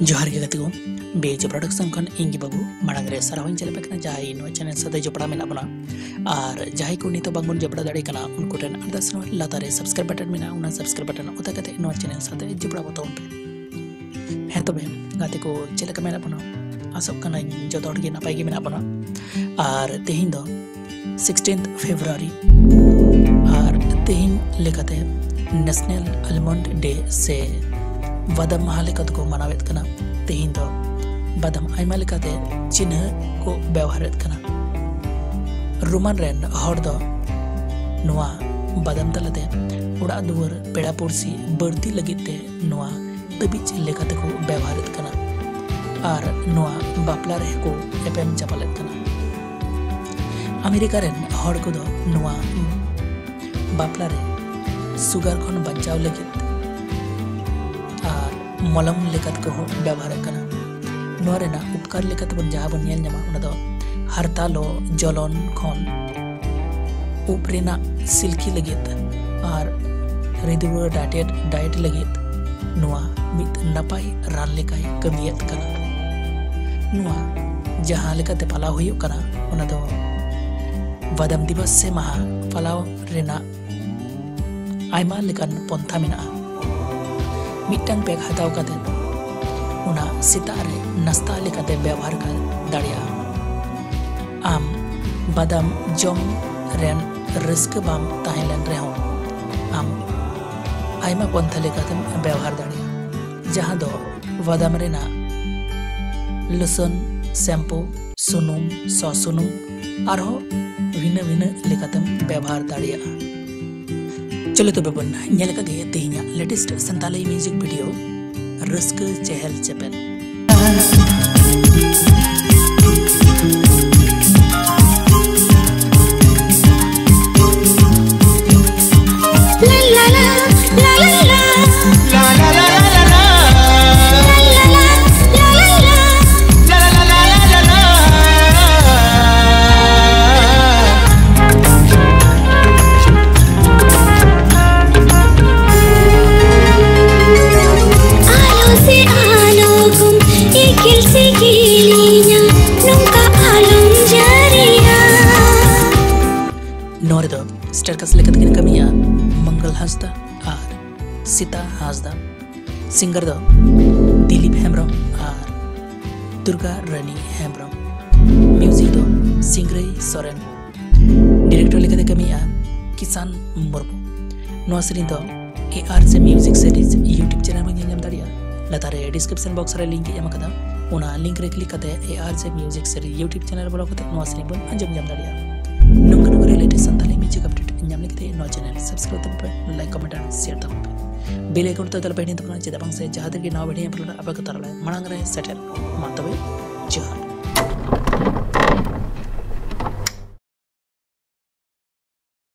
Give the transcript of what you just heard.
जोहार के गति बेज प्रोडक्शन खन इंगी बाबू मांग रे सारा चले पे जहाँ चैनल सदे जोपड़ा मेना और जहाँ को नितो बांगबन जोपड़ा दाड़ी उनको अरदास लातारे सब्सक्राइब बटन मेना उना सब्सक्राइब बटन उता कते नो चैनल सदे जोपड़ा पे है तो बे गाते को चले का मेना बना कना जो मेना बना और तेहिन 16th फेब्रुआरी तेहिन लेकाते नेशनल आलमंड डे से ko manawet kana tehin do badam aima lekate चिन्ह को व्यवहारित kana रुमान रेन दो, नुआ बदम तलते उड़ा दुवर पेड़ा पुरसी बढ़ती लगिते, नुआ तबिच लेकाते को व्यवहारित kana और नुआ बापला रहे को एपएम चपलेत kana अमेरिका रेन को दो बापलारे सुगार खन बचाव लगे और मलम को व्यवहार करना उपकार हरतालो, जलन खन उपरना सिल्की लगे और रिदुर डाटेट डाइट लगे मित नपाय रान कमियत करना जहाँ लेकते पालाव होना बदम दिवस से महा पालाव रेना पंथा मेरा मिट्टन बैग हतव सेतारे नास्ता व्यवहार कर दड़ा आम बदाम जम रम आम आम पंथा व्यवहार दड़ा जहाँ बदाम लसन शैम्पू सूनम ससुनम और भिन्न भिन्न व्यवहार दड़ा तो बबन nyala ka gaya tehnya latest santale music video रस्क चहल चपल सीता हासदा सिंगर दो दिलीप हेम्ब्रम और दुर्गा रानी हेम्ब्रम म्यूज़िक दो सिंगरे सोरेन डायरेक्टर लेकर कमिया किसान मुर्मू सेरी दो ए से म्यूज़िक सीरीज़ यूट्यूब चैनल में re link em akada una link re click kate ए आर से म्यूज़िक यूट्यूब चैनल बोलो ni tam na cheda bang se jahadir ki na video upload apa ka tarala manang re settle mantabe johar